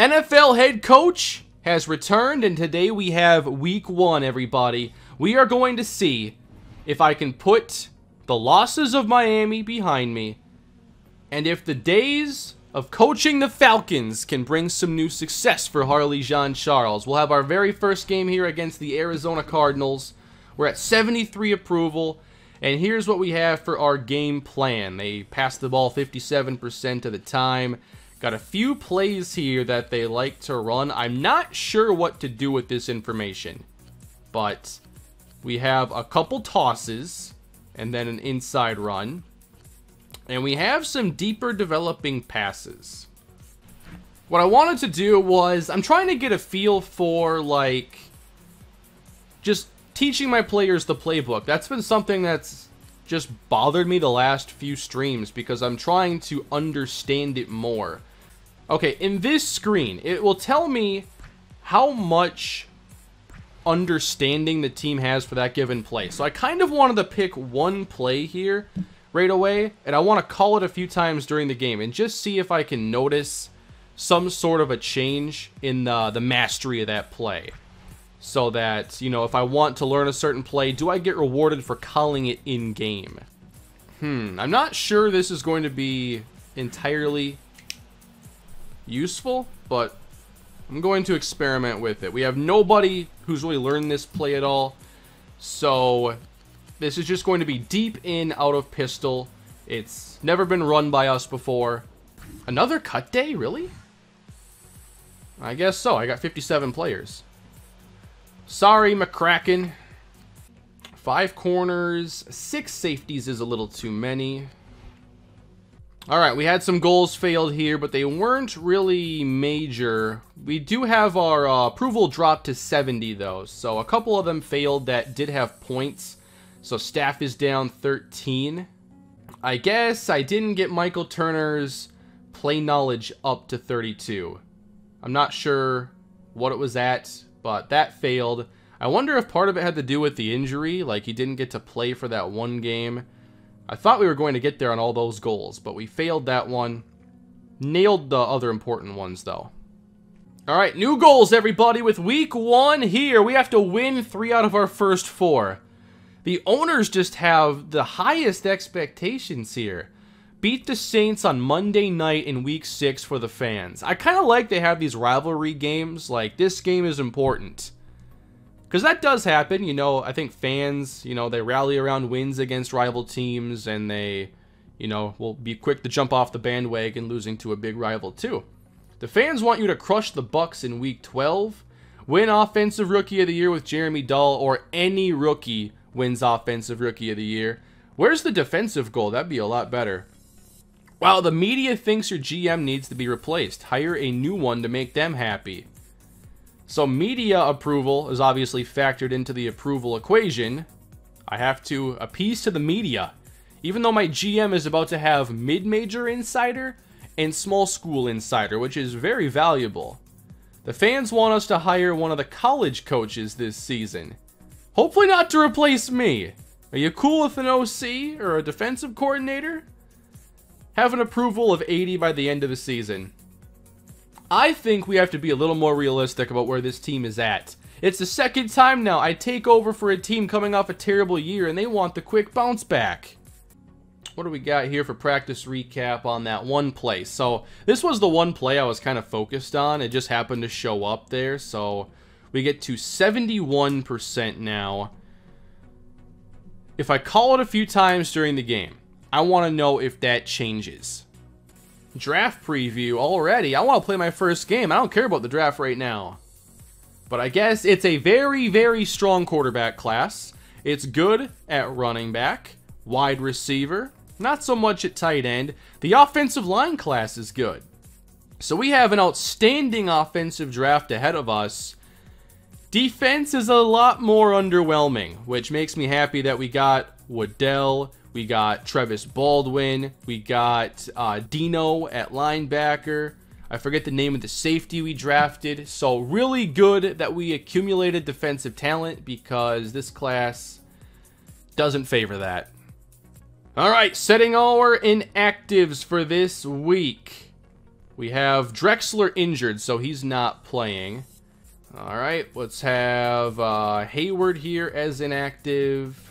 NFL head coach has returned, and today we have week one, everybody. We are going to see if I can put the losses of Miami behind me, and if the days of coaching the Falcons can bring some new success for Harley Jean Charles. We'll have our very first game here against the Arizona Cardinals. We're at 73 approval. And here's what we have for our game plan. They pass the ball 57% of the time. Got a few plays here that they like to run. I'm not sure what to do with this information. But we have a couple tosses and then an inside run. And we have some deeper developing passes. What I wanted to do was, I'm trying to get a feel for, like, just teaching my players the playbook. That's been something that's just bothered me the last few streams because I'm trying to understand it more. Okay, in this screen, it will tell me how much understanding the team has for that given play. So I kind of wanted to pick one play here right away, and I want to call it a few times during the game and just see if I can notice some sort of a change in the, the mastery of that play. So that, you know, if I want to learn a certain play, do I get rewarded for calling it in-game? Hmm, I'm not sure this is going to be entirely useful, but I'm going to experiment with it. We have nobody who's really learned this play at all, so this is just going to be deep in out of pistol. It's never been run by us before. Another cut day? Really? I guess so. I got 57 players. Sorry, McCracken. Five corners. Six safeties is a little too many. Alright, we had some goals failed here, but they weren't really major. We do have our uh, approval dropped to 70, though. So a couple of them failed that did have points. So staff is down 13. I guess I didn't get Michael Turner's play knowledge up to 32. I'm not sure what it was at, but that failed. I wonder if part of it had to do with the injury, like he didn't get to play for that one game. I thought we were going to get there on all those goals, but we failed that one. Nailed the other important ones, though. All right, new goals, everybody, with week one here. We have to win three out of our first four. The owners just have the highest expectations here. Beat the Saints on Monday night in week six for the fans. I kind of like they have these rivalry games. Like, this game is important. Because that does happen. You know, I think fans, you know, they rally around wins against rival teams and they, you know, will be quick to jump off the bandwagon losing to a big rival too. The fans want you to crush the Bucks in week 12, win offensive rookie of the year with Jeremy Dahl or any rookie wins Offensive Rookie of the Year. Where's the defensive goal? That'd be a lot better. Wow, the media thinks your GM needs to be replaced. Hire a new one to make them happy. So media approval is obviously factored into the approval equation. I have to appease to the media. Even though my GM is about to have mid-major insider and small school insider, which is very valuable. The fans want us to hire one of the college coaches this season. Hopefully not to replace me. Are you cool with an OC or a defensive coordinator? Have an approval of 80 by the end of the season. I think we have to be a little more realistic about where this team is at. It's the second time now I take over for a team coming off a terrible year and they want the quick bounce back. What do we got here for practice recap on that one play? So this was the one play I was kind of focused on. It just happened to show up there. So we get to 71% now. If I call it a few times during the game, I want to know if that changes. Draft preview already. I want to play my first game. I don't care about the draft right now. But I guess it's a very, very strong quarterback class. It's good at running back, wide receiver, not so much at tight end. The offensive line class is good. So we have an outstanding offensive draft ahead of us Defense is a lot more underwhelming, which makes me happy that we got Waddell, we got Travis Baldwin, we got uh, Dino at linebacker. I forget the name of the safety we drafted. So really good that we accumulated defensive talent because this class doesn't favor that. All right, setting our inactives for this week. We have Drexler injured, so he's not playing. All right, let's have uh, Hayward here as inactive.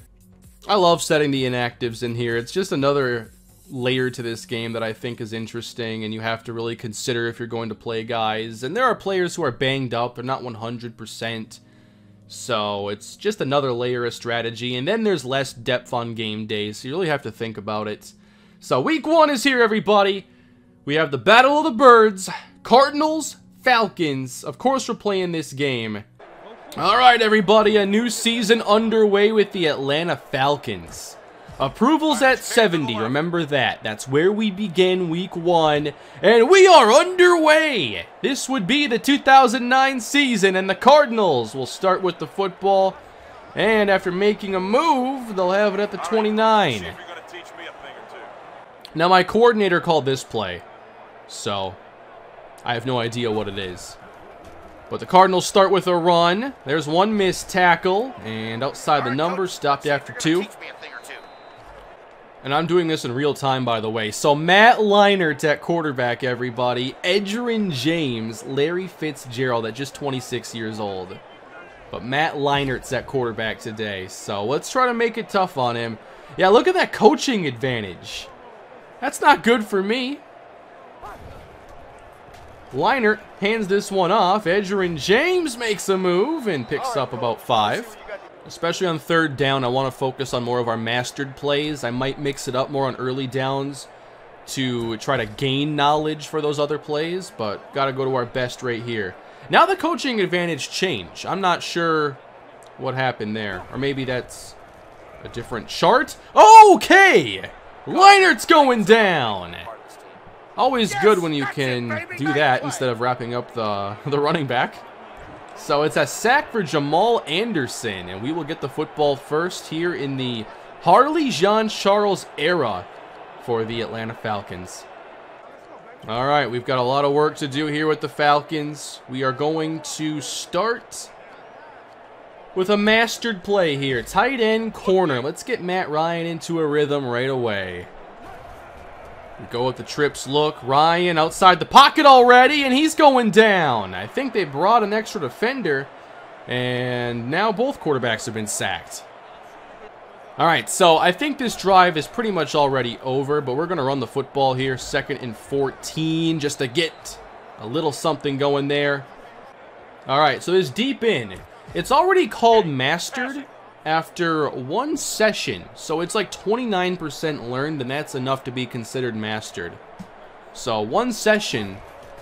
I love setting the inactives in here. It's just another layer to this game that I think is interesting, and you have to really consider if you're going to play guys. And there are players who are banged up, they're not 100%. So it's just another layer of strategy, and then there's less depth on game days, so you really have to think about it. So week one is here, everybody. We have the Battle of the Birds, Cardinals, Falcons. Of course, we're playing this game. All right, everybody, a new season underway with the Atlanta Falcons. Approvals at 70, remember that. That's where we begin week one, and we are underway! This would be the 2009 season, and the Cardinals will start with the football, and after making a move, they'll have it at the 29. Now, my coordinator called this play, so I have no idea what it is. But the Cardinals start with a run. There's one missed tackle, and outside the numbers, stopped after two. And I'm doing this in real time, by the way. So Matt Leinart at quarterback, everybody. Edgerrin James, Larry Fitzgerald at just 26 years old. But Matt Leinart's at quarterback today. So let's try to make it tough on him. Yeah, look at that coaching advantage. That's not good for me. Leinart hands this one off. Edgerrin James makes a move and picks up about five. Especially on third down, I want to focus on more of our mastered plays. I might mix it up more on early downs to try to gain knowledge for those other plays, but got to go to our best right here. Now the coaching advantage change. I'm not sure what happened there. Or maybe that's a different chart. Okay! Leinart's going down! Always good when you can do that instead of wrapping up the, the running back. So it's a sack for Jamaal Anderson, and we will get the football first here in the Harley Jean-Charles era for the Atlanta Falcons. All right, we've got a lot of work to do here with the Falcons. We are going to start with a mastered play here. Tight end corner. Let's get Matt Ryan into a rhythm right away. We go with the trips look. Ryan outside the pocket already, and he's going down. I think they brought an extra defender, and now both quarterbacks have been sacked. All right, so I think this drive is pretty much already over, but we're going to run the football here. Second and 14 just to get a little something going there. All right, so this deep in. It's already called mastered, after one session. So it's like 29% learned, and that's enough to be considered mastered. So one session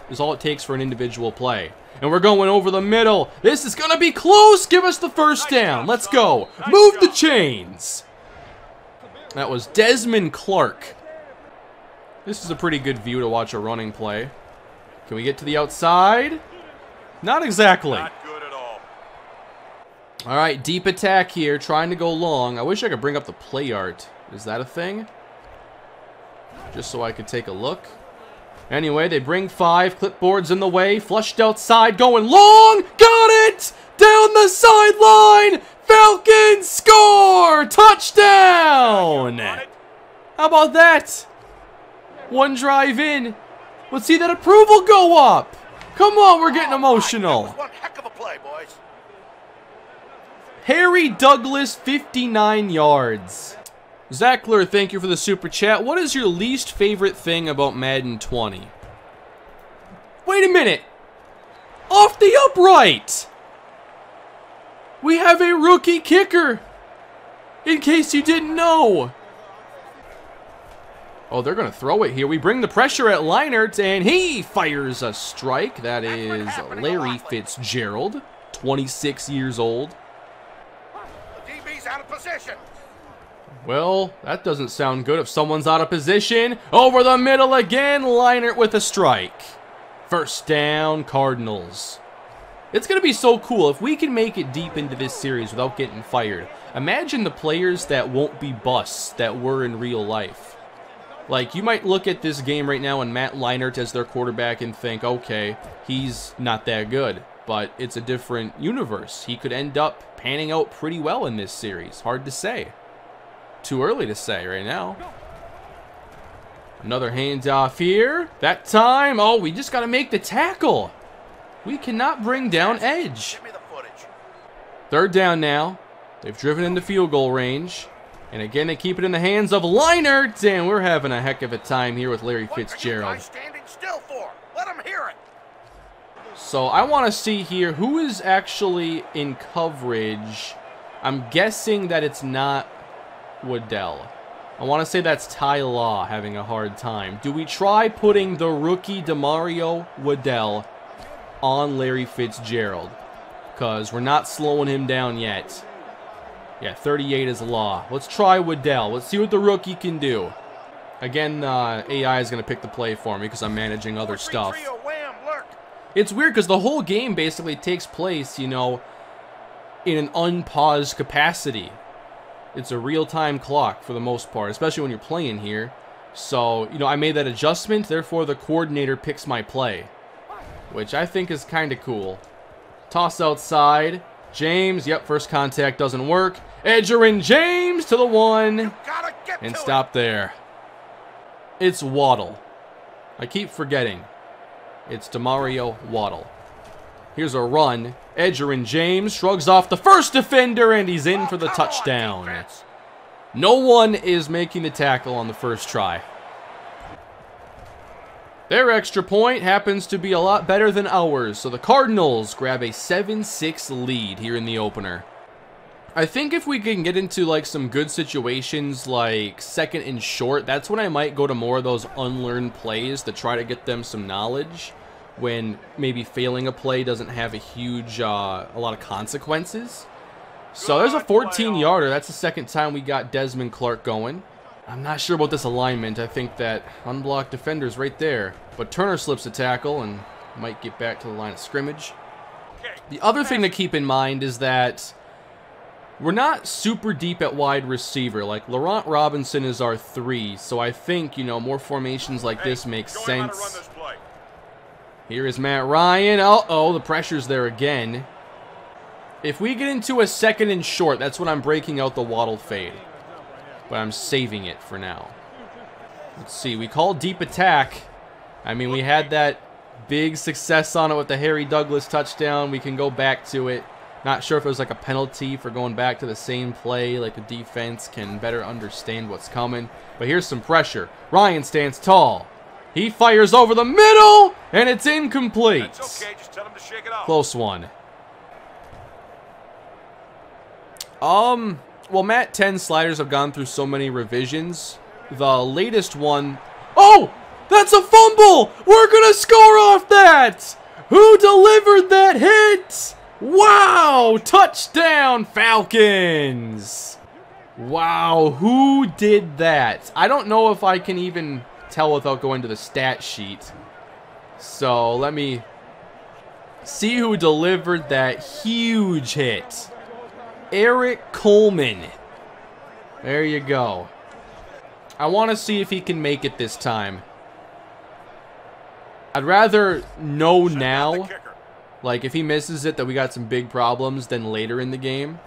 is all it takes for an individual play. And we're going over the middle. This is going to be close. Give us the first down. Let's go. Move the chains. That was Desmond Clark. This is a pretty good view to watch a running play. Can we get to the outside? Not exactly. All right, deep attack here, trying to go long. I wish I could bring up the play art. Is that a thing? Just so I could take a look. Anyway, they bring five clipboards in the way, flushed outside, going long. Got it! Down the sideline! Falcons score! Touchdown! How about that? One drive in. Let's see that approval go up. Come on, we're getting emotional. One heck of a play, boys. Harry Douglas, 59 yards. Zackler, thank you for the super chat. What is your least favorite thing about Madden 20? Wait a minute. Off the upright. We have a rookie kicker. In case you didn't know. Oh, they're going to throw it here. We bring the pressure at Leinart, and he fires a strike. That is Larry Fitzgerald, 26 years old out of position. Well, that doesn't sound good if someone's out of position. Over the middle again, Leinart with a strike. First down, Cardinals. It's going to be so cool if we can make it deep into this series without getting fired. Imagine the players that won't be busts that were in real life. Like, you might look at this game right now and Matt Leinart as their quarterback and think, okay, he's not that good. But it's a different universe. He could end up panning out pretty well in this series. Hard to say. Too early to say right now. Another handoff here. That time, oh, we just got to make the tackle. We cannot bring down Edge. Third down now. They've driven into field goal range. And again, they keep it in the hands of Leinart. And we're having a heck of a time here with Larry Fitzgerald. So I want to see here who is actually in coverage. I'm guessing that it's not Waddell. I want to say that's Ty Law having a hard time. Do we try putting the rookie Demario Waddell on Larry Fitzgerald? Because we're not slowing him down yet. Yeah, 38 is Law. Let's try Waddell. Let's see what the rookie can do. Again, uh, AI is going to pick the play for me because I'm managing other stuff. It's weird because the whole game basically takes place, you know, in an unpaused capacity. It's a real-time clock for the most part, especially when you're playing here. So, you know, I made that adjustment, therefore the coordinator picks my play. Which I think is kind of cool. Toss outside. James, yep, first contact doesn't work. Edgerrin James to the one. And stop it. there. It's Waddle. I keep forgetting. It's Demario Waddle. Here's a run. Edgerrin James shrugs off the first defender, and he's in for the touchdown. No one is making the tackle on the first try. Their extra point happens to be a lot better than ours, so the Cardinals grab a 7-6 lead here in the opener. I think if we can get into like some good situations like second and short, that's when I might go to more of those unlearned plays to try to get them some knowledge when maybe failing a play doesn't have a huge, uh, a lot of consequences. So there's a 14 yarder. That's the second time we got Desmond Clark going. I'm not sure about this alignment. I think that unblocked defender's right there. But Turner slips a tackle and might get back to the line of scrimmage. The other thing to keep in mind is that we're not super deep at wide receiver. Like, Laurent Robinson is our three, so I think, you know, more formations like this make sense. Here is Matt Ryan. Uh oh the pressure's there again. If we get into a second and short, that's when I'm breaking out the waddle fade but I'm saving it for now. Let's see, we call deep attack. I mean, we had that big success on it with the Harry Douglas touchdown. We can go back to it. Not sure if it was like a penalty for going back to the same play, like the defense can better understand what's coming. But here's some pressure. Ryan stands tall. He fires over the middle, and it's incomplete. Okay. It Close one. Um, well, Matt 10 sliders have gone through so many revisions. The latest one... Oh! That's a fumble! We're gonna score off that! Who delivered that hit? Wow! Touchdown, Falcons! Wow, who did that? I don't know if I can even tell without going to the stat sheet. So, let me see who delivered that huge hit. Eric Coleman. There you go. I want to see if he can make it this time. I'd rather know now, like if he misses it, that we got some big problems then later in the game.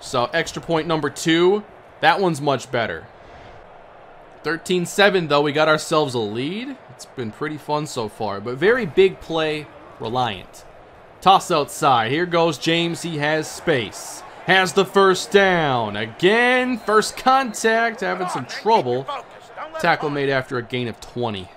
So extra point number two, that one's much better. 13-7 though, we got ourselves a lead. It's been pretty fun so far, but very big play reliant. Toss outside. Here goes James. He has space. Has the first down. Again, first contact. Having some trouble. Tackle made after a gain of 20.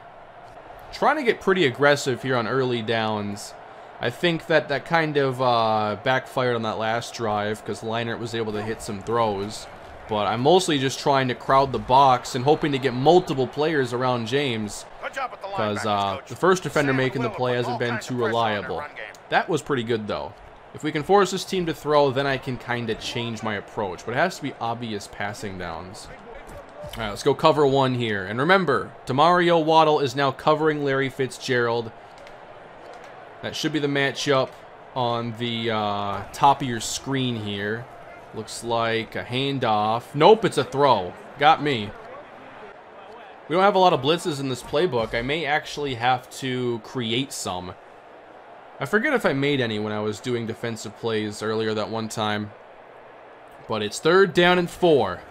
Trying to get pretty aggressive here on early downs. I think that that kind of uh, backfired on that last drive because Leinart was able to hit some throws. But I'm mostly just trying to crowd the box and hoping to get multiple players around James because uh, the first defender making the play hasn't been too reliable. That was pretty good, though. If we can force this team to throw, then I can kind of change my approach. But it has to be obvious passing downs. All right, let's go cover one here. And remember, Demario Waddle is now covering Larry Fitzgerald. That should be the matchup on the uh, top of your screen here. Looks like a handoff. Nope, it's a throw. Got me. We don't have a lot of blitzes in this playbook. I may actually have to create some. I forget if I made any when I was doing defensive plays earlier that one time. But it's third down and four.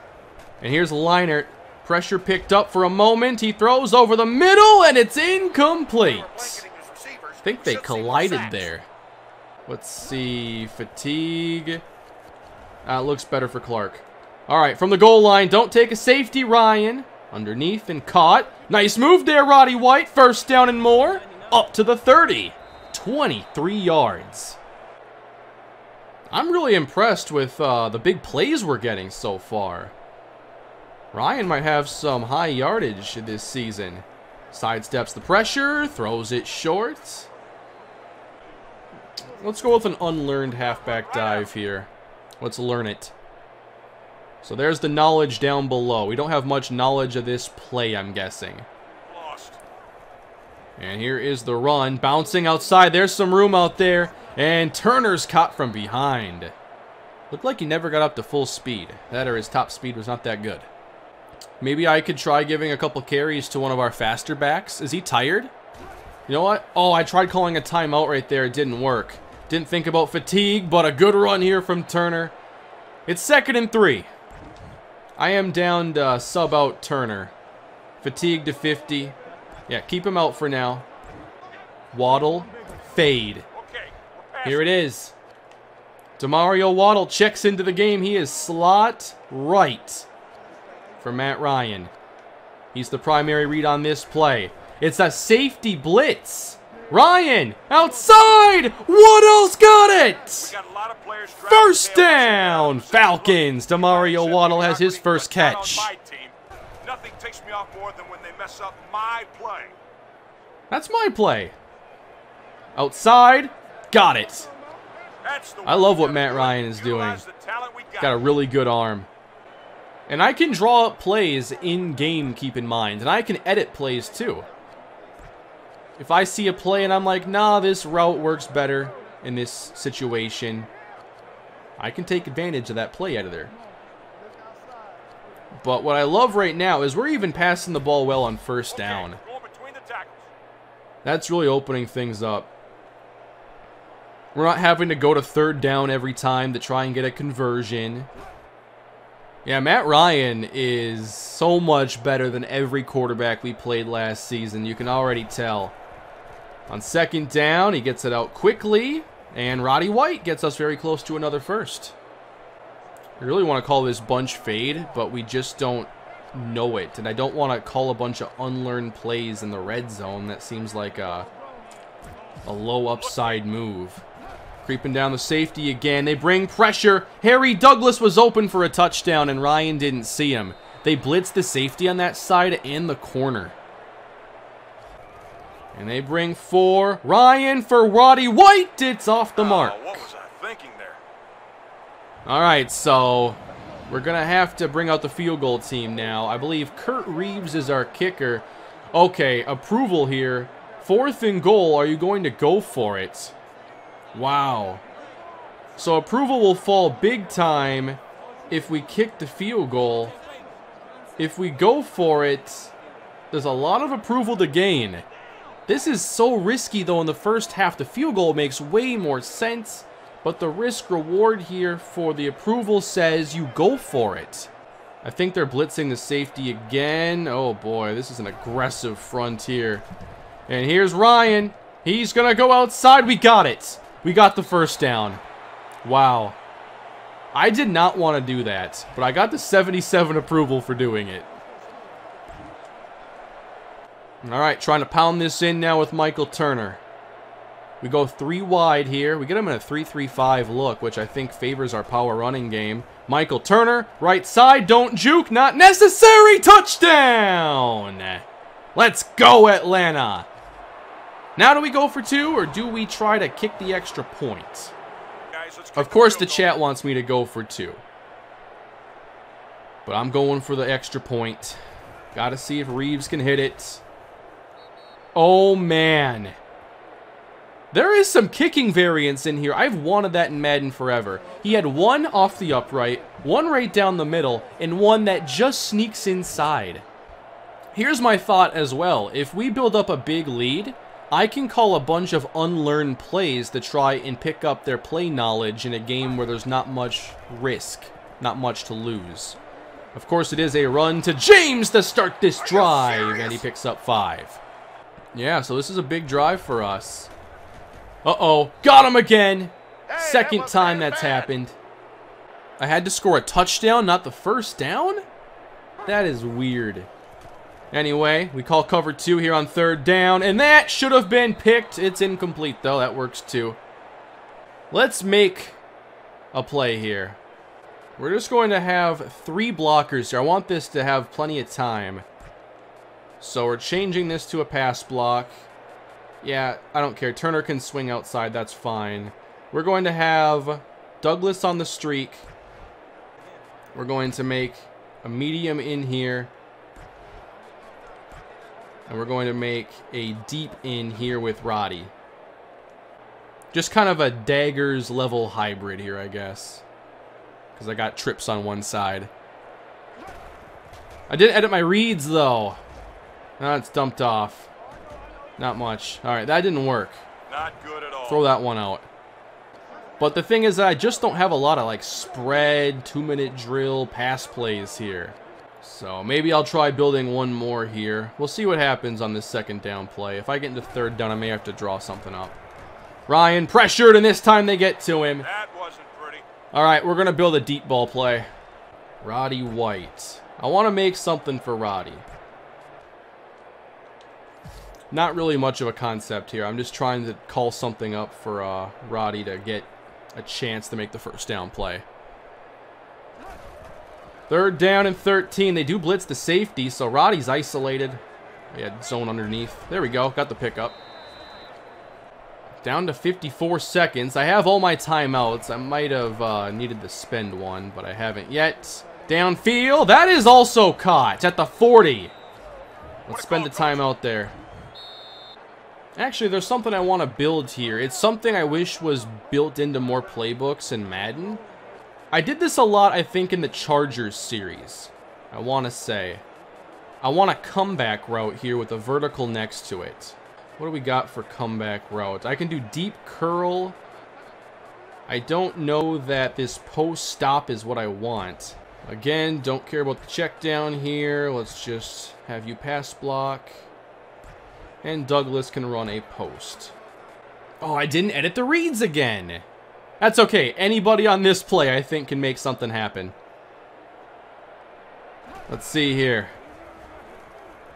And here's Leinart Pressure picked up for a moment. He throws over the middle, and it's incomplete. I think they collided there. Let's see. Fatigue. Uh, looks better for Clark. All right, from the goal line, don't take a safety, Ryan. Underneath and caught. Nice move there, Roddy White. First down and more. Up to the 30. 23 yards. I'm really impressed with uh, the big plays we're getting so far. Ryan might have some high yardage this season. Sidesteps the pressure, throws it short. Let's go with an unlearned halfback dive here. Let's learn it. So there's the knowledge down below. We don't have much knowledge of this play, I'm guessing. Lost. And here is the run. Bouncing outside. There's some room out there. And Turner's caught from behind. Looked like he never got up to full speed. That or his top speed was not that good. Maybe I could try giving a couple carries to one of our faster backs. Is he tired? You know what? Oh, I tried calling a timeout right there. It didn't work. Didn't think about fatigue, but a good run here from Turner. It's second and three. I am down to sub out Turner. Fatigue to 50. Yeah, keep him out for now. Waddle, fade. Here it is. Demario Waddle checks into the game. He is slot right for Matt Ryan. He's the primary read on this play. It's a safety blitz. Ryan, outside! What else got it? First down, Falcons. Demario Waddle has his first catch. Nothing takes me off more than when they mess up my play. That's my play. Outside, got it. I love what Matt Ryan is doing. Got a really good arm. And I can draw up plays in-game, keep in mind. And I can edit plays, too. If I see a play and I'm like, nah, this route works better in this situation, I can take advantage of that play editor. But what I love right now is we're even passing the ball well on first down. That's really opening things up. We're not having to go to third down every time to try and get a conversion. Yeah, Matt Ryan is so much better than every quarterback we played last season. You can already tell. On second down, he gets it out quickly, and Roddy White gets us very close to another first. I really want to call this bunch fade, but we just don't know it. And I don't want to call a bunch of unlearned plays in the red zone. That seems like a, a low upside move. Creeping down the safety again. They bring pressure. Harry Douglas was open for a touchdown, and Ryan didn't see him. They blitz the safety on that side and the corner. And they bring four. Ryan for Roddy White. It's off the oh, mark. what was I thinking there? All right, so we're going to have to bring out the field goal team now. I believe Kurt Reeves is our kicker. Okay, approval here. Fourth and goal. Are you going to go for it? Wow. So approval will fall big time if we kick the field goal. If we go for it, there's a lot of approval to gain. This is so risky, though, in the first half. The field goal makes way more sense, but the risk-reward here for the approval says you go for it. I think they're blitzing the safety again. Oh, boy, this is an aggressive front here. And here's Ryan. He's going to go outside. We got it. We got the first down. Wow. I did not want to do that, but I got the 77 approval for doing it. All right, trying to pound this in now with Michael Turner. We go three wide here. We get him in a 3-3-5 look, which I think favors our power running game. Michael Turner, right side, don't juke, not necessary, touchdown! Let's go, Atlanta! Now do we go for two, or do we try to kick the extra point? Of course the chat wants me to go for two. But I'm going for the extra point. Gotta see if Reeves can hit it. Oh, man. There is some kicking variance in here. I've wanted that in Madden forever. He had one off the upright, one right down the middle, and one that just sneaks inside. Here's my thought as well. If we build up a big lead, I can call a bunch of unlearned plays to try and pick up their play knowledge in a game where there's not much risk, not much to lose. Of course, it is a run to James to start this drive, and he picks up five. Yeah, so this is a big drive for us. Uh-oh, got him again. Second time that's happened. I had to score a touchdown, not the first down? That is weird. Anyway, we call cover two here on third down, and that should have been picked. It's incomplete, though. That works, too. Let's make a play here. We're just going to have three blockers here. I want this to have plenty of time. So we're changing this to a pass block. Yeah, I don't care. Turner can swing outside. That's fine. We're going to have Douglas on the streak. We're going to make a medium in here. And we're going to make a deep in here with Roddy. Just kind of a daggers level hybrid here, I guess. Because I got trips on one side. I didn't edit my reads, though. Now it's dumped off. Not much. All right, that didn't work. Not good at all. Throw that one out. But the thing is I just don't have a lot of like spread, two minute drill, pass plays here. So maybe I'll try building one more here. We'll see what happens on this second down play. If I get into third down, I may have to draw something up. Ryan pressured, and this time they get to him. That wasn't pretty. All right, we're going to build a deep ball play. Roddy White. I want to make something for Roddy. Not really much of a concept here. I'm just trying to call something up for uh, Roddy to get a chance to make the first down play. Third down and 13. They do blitz the safety, so Roddy's isolated. We had zone underneath. There we go. Got the pickup. Down to 54 seconds. I have all my timeouts. I might have uh, needed to spend one, but I haven't yet. Downfield. That is also caught at the 40. Let's spend the timeout there. Actually, there's something I want to build here. It's something I wish was built into more playbooks in Madden. I did this a lot, I think, in the Chargers series. I want to say. I want a comeback route here with a vertical next to it. What do we got for comeback route? I can do deep curl. I don't know that this post stop is what I want. Again, don't care about the check down here. Let's just have you pass block. And Douglas can run a post. Oh, I didn't edit the reads again. That's okay. Anybody on this play, I think, can make something happen. Let's see here.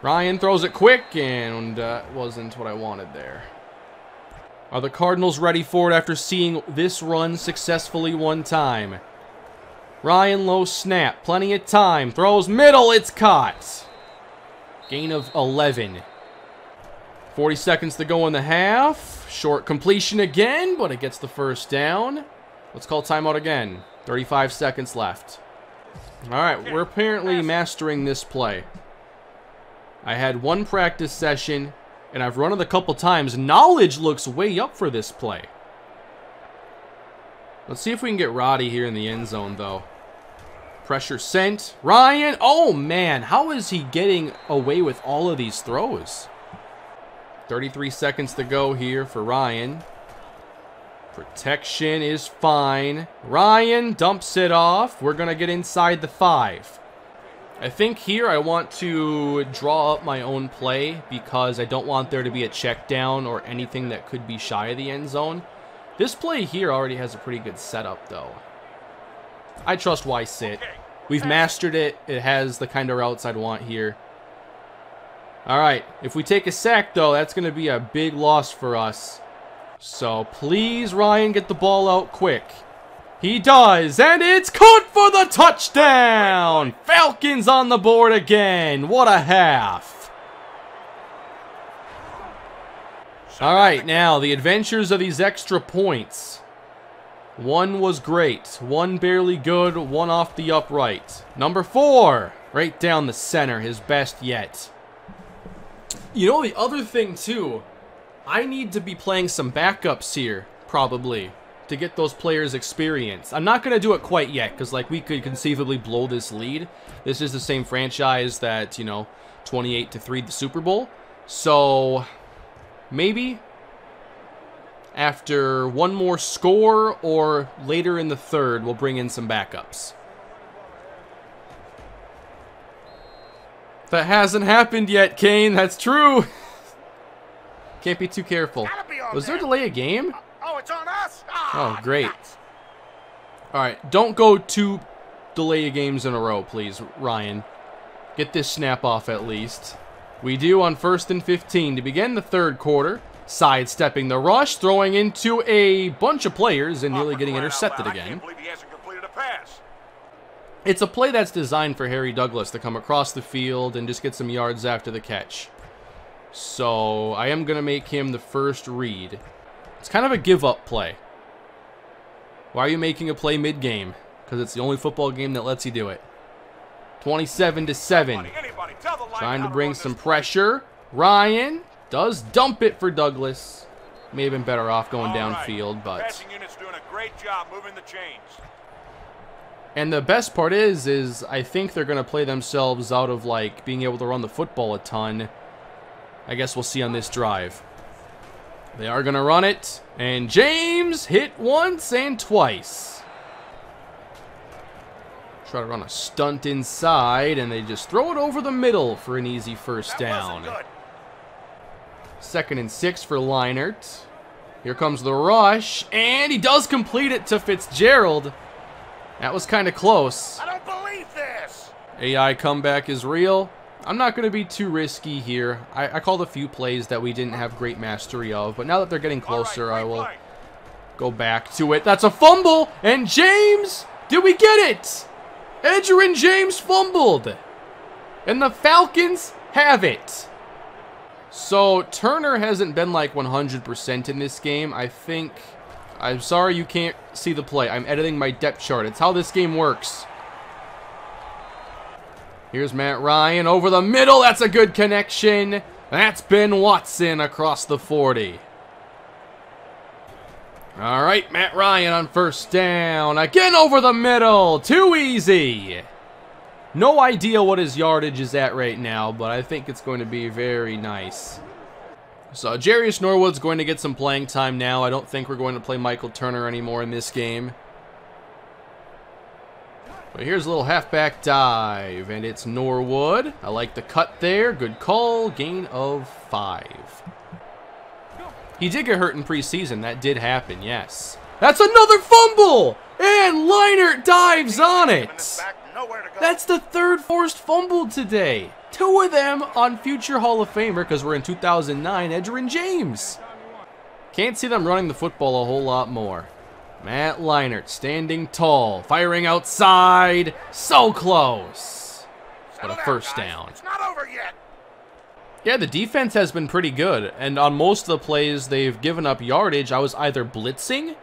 Ryan throws it quick, and uh, wasn't what I wanted there. Are the Cardinals ready for it after seeing this run successfully one time? Ryan low snap. Plenty of time. Throws middle. It's caught. Gain of 11. 40 seconds to go in the half. Short completion again, but it gets the first down. Let's call timeout again. 35 seconds left. All right, we're apparently mastering this play. I had one practice session, and I've run it a couple times. Knowledge looks way up for this play. Let's see if we can get Roddy here in the end zone, though. Pressure sent. Ryan! Oh, man. How is he getting away with all of these throws? 33 seconds to go here for Ryan. Protection is fine. Ryan dumps it off. We're going to get inside the five. I think here I want to draw up my own play because I don't want there to be a check down or anything that could be shy of the end zone. This play here already has a pretty good setup though. I trust why sit. We've mastered it. It has the kind of routes I'd want here. All right, if we take a sack, though, that's going to be a big loss for us. So please, Ryan, get the ball out quick. He does, and it's caught for the touchdown! Falcons on the board again. What a half. All right, now the adventures of these extra points. One was great, one barely good, one off the upright. Number four, right down the center, his best yet. You know, the other thing, too, I need to be playing some backups here, probably, to get those players experience. I'm not going to do it quite yet, because, like, we could conceivably blow this lead. This is the same franchise that, you know, 28 to 3 the Super Bowl. So, maybe after one more score or later in the third, we'll bring in some backups. That hasn't happened yet, Kane. That's true. Can't be too careful. Was there delay a game? Oh, it's on us? Oh, great. All right, don't go two delay a games in a row, please, Ryan. Get this snap off at least. We do on first and 15 to begin the third quarter. Sidestepping the rush, throwing into a bunch of players and nearly getting intercepted again. It's a play that's designed for Harry Douglas to come across the field and just get some yards after the catch. So I am going to make him the first read. It's kind of a give-up play. Why are you making a play mid-game? Because it's the only football game that lets you do it. 27 to 7. Trying to bring some pressure. Ryan does dump it for Douglas. May have been better off going downfield, but and the best part is, is I think they're going to play themselves out of, like, being able to run the football a ton. I guess we'll see on this drive. They are going to run it. And James hit once and twice. Try to run a stunt inside, and they just throw it over the middle for an easy first down. Second and six for Leinart. Here comes the rush, and he does complete it to Fitzgerald. That was kind of close. I don't believe this. AI comeback is real. I'm not going to be too risky here. I, I, called a few plays that we didn't have great mastery of, but now that they're getting closer, right, I will play. go back to it. That's a fumble, and James, did we get it? Edgerrin James fumbled, and the Falcons have it. So Turner hasn't been like 100% in this game. I think I'm sorry you can't see the play. I'm editing my depth chart. It's how this game works. Here's Matt Ryan over the middle. That's a good connection. That's Ben Watson across the 40. All right, Matt Ryan on first down. Again over the middle. Too easy. No idea what his yardage is at right now, but I think it's going to be very nice. So Jerious Norwood's going to get some playing time now. I don't think we're going to play Michael Turner anymore in this game. But here's a little halfback dive, and it's Norwood. I like the cut there. Good call. Gain of five. He did get hurt in preseason. That did happen, yes. That's another fumble! And Leinart dives on it. That's the third forced fumble today. Two of them on future Hall of Famer, because we're in 2009, Edgerrin James. Can't see them running the football a whole lot more. Matt Leinart standing tall, firing outside. So close. But a first down. It's not over yet. Yeah, the defense has been pretty good. And on most of the plays they've given up yardage, I was either blitzing,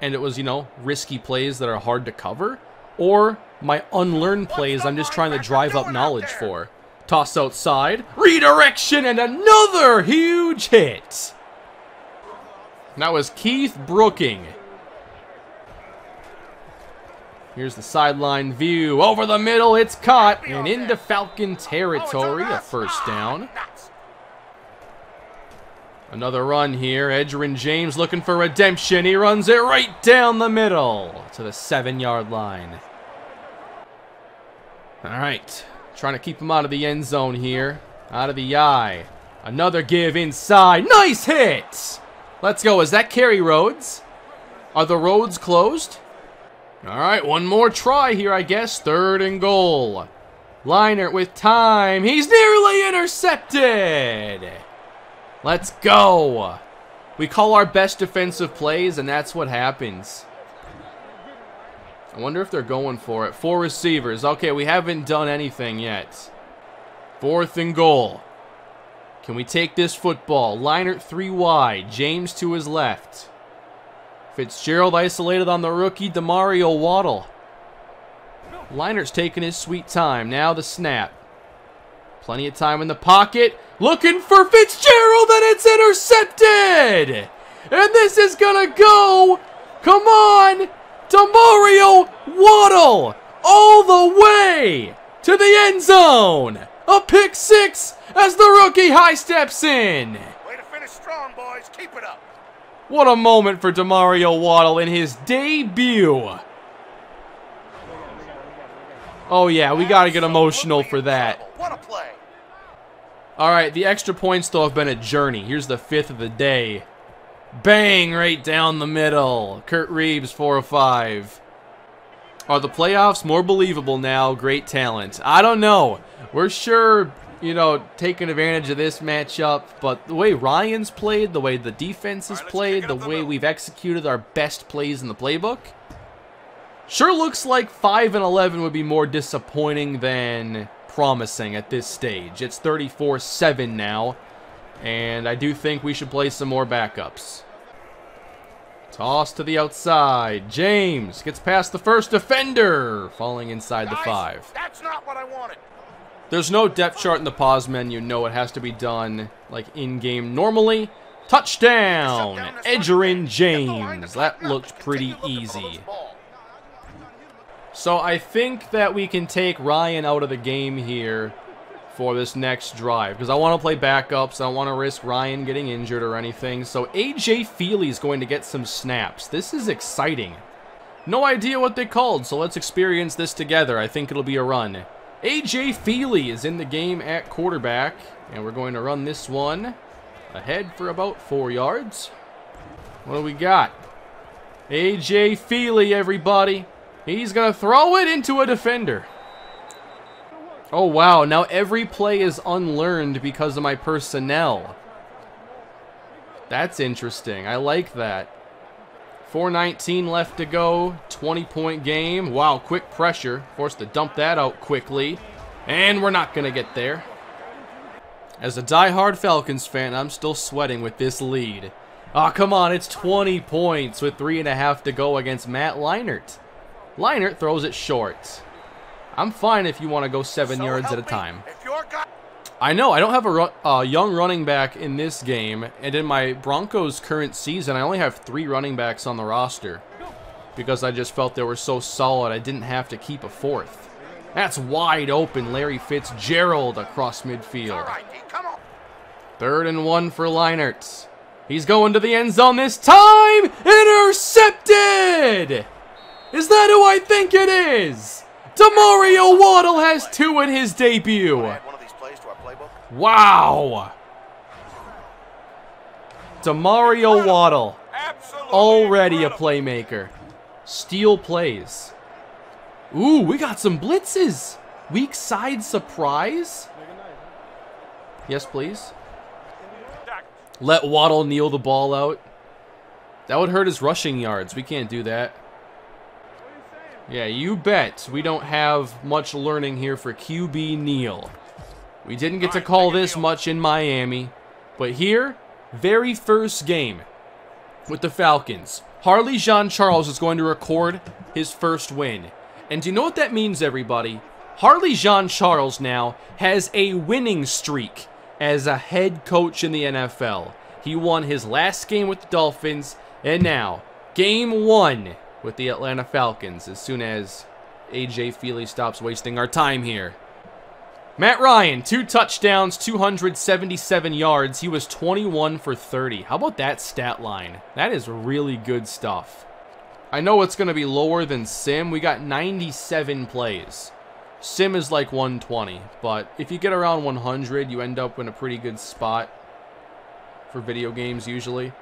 and it was, you know, risky plays that are hard to cover, or my unlearned plays I'm just trying to drive up knowledge for. Toss outside. Redirection and another huge hit. That was Keith Brooking. Here's the sideline view. Over the middle, it's caught. And into Falcon territory, a first down. Another run here. Edgerrin James looking for redemption. He runs it right down the middle to the seven-yard line. All right. Trying to keep him out of the end zone here. Out of the I. Another give inside. Nice hit! Let's go. Is that Kerry Rhodes? Are the roads closed? All right, one more try here, I guess. Third and goal. Leinart with time. He's nearly intercepted. Let's go. We call our best defensive plays, and that's what happens. I wonder if they're going for it. Four receivers. Okay, we haven't done anything yet. Fourth and goal. Can we take this football? Leinart three wide. James to his left. Fitzgerald isolated on the rookie, Demario Waddle. Leinart's taking his sweet time. Now the snap. Plenty of time in the pocket. Looking for Fitzgerald, and it's intercepted! And this is gonna go! Come on! Demario Waddle all the way to the end zone. A pick six as the rookie high steps in. Way to finish strong, boys. Keep it up. What a moment for Demario Waddle in his debut. Oh yeah, we gotta get emotional for that. What a play. All right, the extra points, though, have been a journey. Here's the fifth of the day. Bang, right down the middle. Kurt Reeves, 4 of 5. Are the playoffs more believable now? Great talent. I don't know. We're sure, you know, taking advantage of this matchup, but the way Ryan's played, the way the defense has All right, played, the way we've executed our best plays in the playbook, sure looks like 5 and 11 would be more disappointing than promising at this stage. It's 34-7 now, and I do think we should play some more backups. Toss to the outside. James gets past the first defender, falling inside the five. That's not what I wanted. There's no depth chart in the pause menu. No, it has to be done like in-game normally. Touchdown! Edgerrin James. That looked pretty easy. So I think that we can take Ryan out of the game here for this next drive because I want to play backups. I don't want to risk Ryan getting injured or anything. So AJ Feeley is going to get some snaps. This is exciting. No idea what they called, so let's experience this together. I think it'll be a run. AJ Feeley is in the game at quarterback, and we're going to run this one ahead for about four yards. What do we got? AJ Feeley, everybody. He's going to throw it into a defender. Oh, wow. Now every play is unlearned because of my personnel. That's interesting. I like that. 419 left to go. 20-point game. Wow, quick pressure. Forced to dump that out quickly. And we're not going to get there. As a die-hard Falcons fan, I'm still sweating with this lead. Oh, come on. It's 20 points with three and a half to go against Matt Leinart. Leinart throws it short. I'm fine if you want to go seven So yards at a time. If your guy I know, I don't have a ru uh, young running back in this game, and in my Broncos current season, I only have three running backs on the roster. Because I just felt they were so solid, I didn't have to keep a fourth. That's wide open, Larry Fitzgerald across midfield. all right, D, come on. Third and one for Leinart. He's going to the end zone this time! Intercepted! Is that who I think it is? Demario Waddle has two in his debut. Add one of these plays to our playbook. Wow! Demario Waddle, already a playmaker. Steal plays. Ooh, we got some blitzes. Weak side surprise. Yes, please. Let Waddle kneel the ball out. That would hurt his rushing yards. We can't do that. Yeah, you bet. We don't have much learning here for QB kneel. We didn't get to call this much in Miami. But here, very first game with the Falcons. Harley Jean Charles is going to record his first win. And do you know what that means, everybody? Harley Jean Charles now has a winning streak as a head coach in the NFL. He won his last game with the Dolphins, and now, game one with the Atlanta Falcons as soon as AJ Feeley stops wasting our time here. Matt Ryan, two touchdowns, 277 yards. He was 21 for 30. How about that stat line? That is really good stuff. I know it's going to be lower than Sim. We got 97 plays. Sim is like 120, but if you get around 100, you end up in a pretty good spot for video games usually.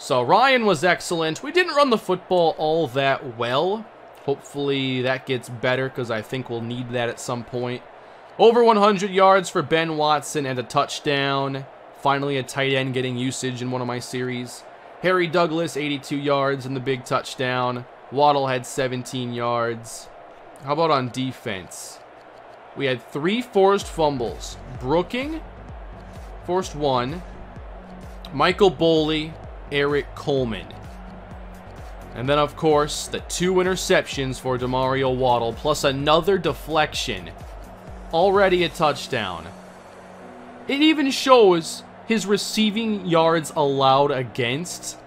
So Ryan was excellent. We didn't run the football all that well. Hopefully that gets better because I think we'll need that at some point. Over 100 yards for Ben Watson and a touchdown. Finally a tight end getting usage in one of my series. Harry Douglas, 82 yards and the big touchdown. Waddle had 17 yards. How about on defense? We had three forced fumbles. Brooking, forced one. Michael Boley, Erik Coleman. And then, of course, the two interceptions for Demario Waddle, plus another deflection. Already a touchdown. It even shows his receiving yards allowed against.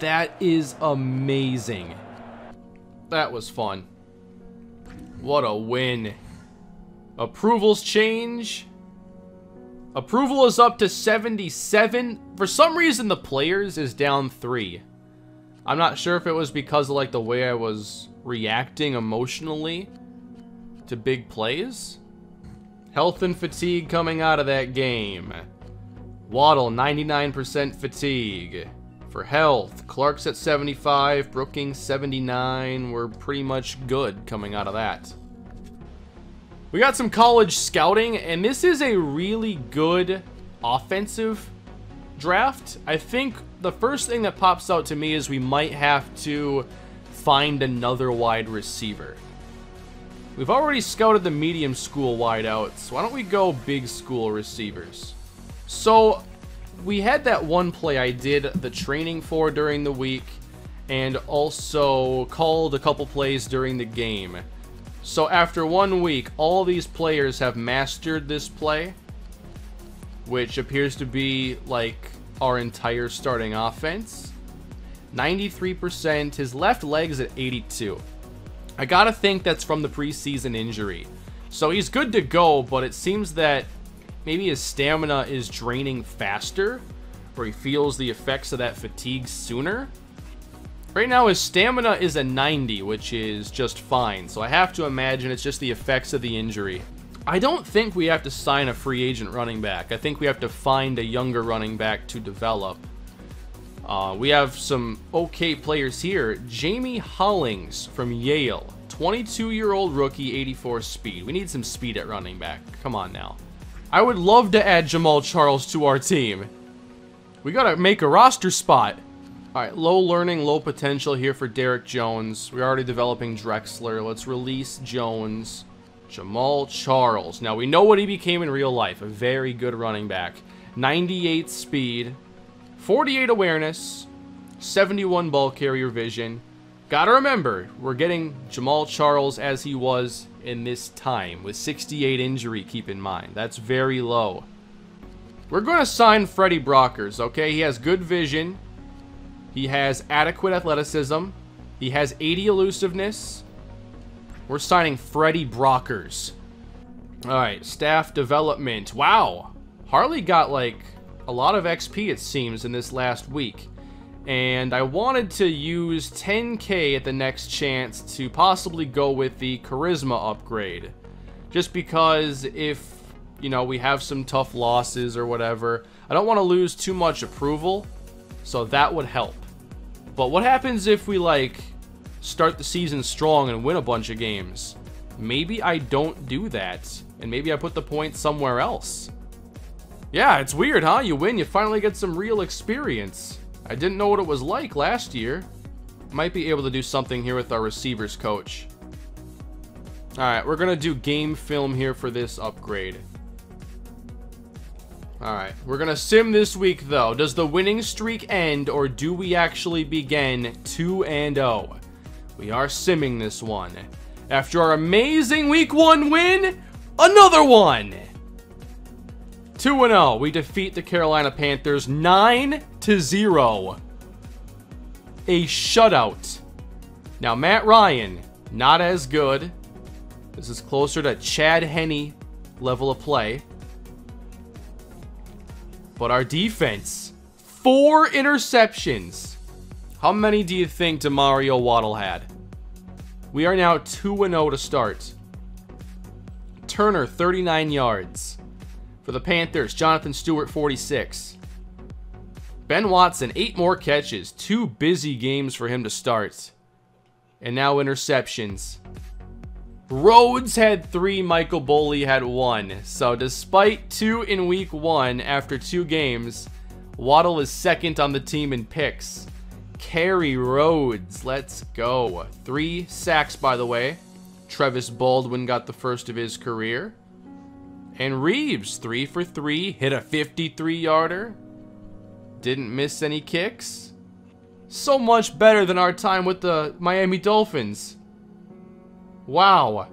That is amazing. That was fun. What a win. Approvals change. Approval is up to 77. For some reason, the players is down 3. I'm not sure if it was because of like the way I was reacting emotionally to big plays. Health and fatigue coming out of that game. Waddle, 99% fatigue. For health, Clark's at 75, Brooking's 79. We're pretty much good coming out of that. We got some college scouting, and this is a really good offensive draft. I think the first thing that pops out to me is we might have to find another wide receiver. We've already scouted the medium school wideouts. Why don't we go big school receivers? So, we had that one play I did the training for during the week and also called a couple plays during the game. So after one week, all these players have mastered this play, which appears to be like our entire starting offense. 93%, his left leg's at 82. I gotta think that's from the preseason injury. So he's good to go, but it seems that maybe his stamina is draining faster, or he feels the effects of that fatigue sooner. Right now, his stamina is a 90, which is just fine, so I have to imagine it's just the effects of the injury. I don't think we have to sign a free agent running back. I think we have to find a younger running back to develop. Uh, we have some okay players here. Jamie Hollings from Yale. 22-year-old rookie, 84 speed. We need some speed at running back. Come on now. I would love to add Jamaal Charles to our team. We gotta make a roster spot. Alright, low learning, low potential here for Derek Jones. We're already developing Drexler. Let's release Jones. Jamaal Charles. Now, we know what he became in real life. A very good running back. 98 speed. 48 awareness. 71 ball carrier vision. Gotta remember, we're getting Jamaal Charles as he was in this time. With 68 injury, keep in mind. That's very low. We're going to sign Freddie Brockers, okay? He has good vision. He has adequate athleticism. He has 80 elusiveness. We're signing Freddie Brockers. Alright, staff development. Wow. Harley got like a lot of XP it seems in this last week. And I wanted to use 10k at the next chance to possibly go with the charisma upgrade. Just because if, you know, we have some tough losses or whatever, I don't want to lose too much approval. So that would help. But what happens if we, like, start the season strong and win a bunch of games? Maybe I don't do that, and maybe I put the points somewhere else. Yeah, it's weird, huh? You win, you finally get some real experience. I didn't know what it was like last year. Might be able to do something here with our receivers coach. Alright, we're going to do game film here for this upgrade. Alright, we're gonna sim this week though. Does the winning streak end or do we actually begin 2 and 0? We are simming this one. After our amazing week 1 win, another one! 2 and 0. We defeat the Carolina Panthers 9 to 0. A shutout. Now Matt Ryan, not as good. This is closer to Chad Henne level of play. But our defense, four interceptions. How many do you think Demario Waddle had? We are now 2-0 to start. Turner, 39 yards. For the Panthers, Jonathan Stewart, 46. Ben Watson, 8 more catches. Two busy games for him to start. And now interceptions. Rhodes had three, Michael Boley had one. So despite two in week one after two games, Waddle is second on the team in picks. Kerry Rhodes, let's go. Three sacks, by the way. Travis Baldwin got the first of his career. And Reeves, three for three, hit a 53 yarder. Didn't miss any kicks. So much better than our time with the Miami Dolphins. Wow.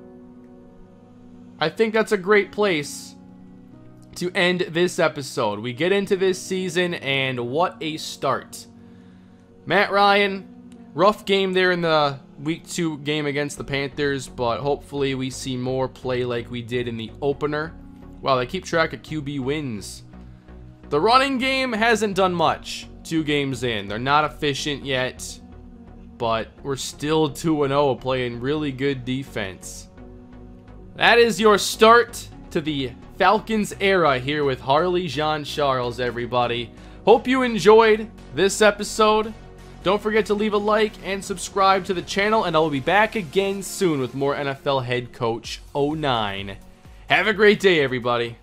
I think that's a great place to end this episode. We get into this season, and what a start. Matt Ryan, rough game there in the week two game against the Panthers, but hopefully we see more play like we did in the opener. Wow, they keep track of QB wins. The running game hasn't done much. Two games in. They're not efficient yet but we're still 2-0 playing really good defense. That is your start to the Falcons era here with Harley Jean Charles, everybody. Hope you enjoyed this episode. Don't forget to leave a like and subscribe to the channel, and I will be back again soon with more NFL Head Coach 09. Have a great day, everybody.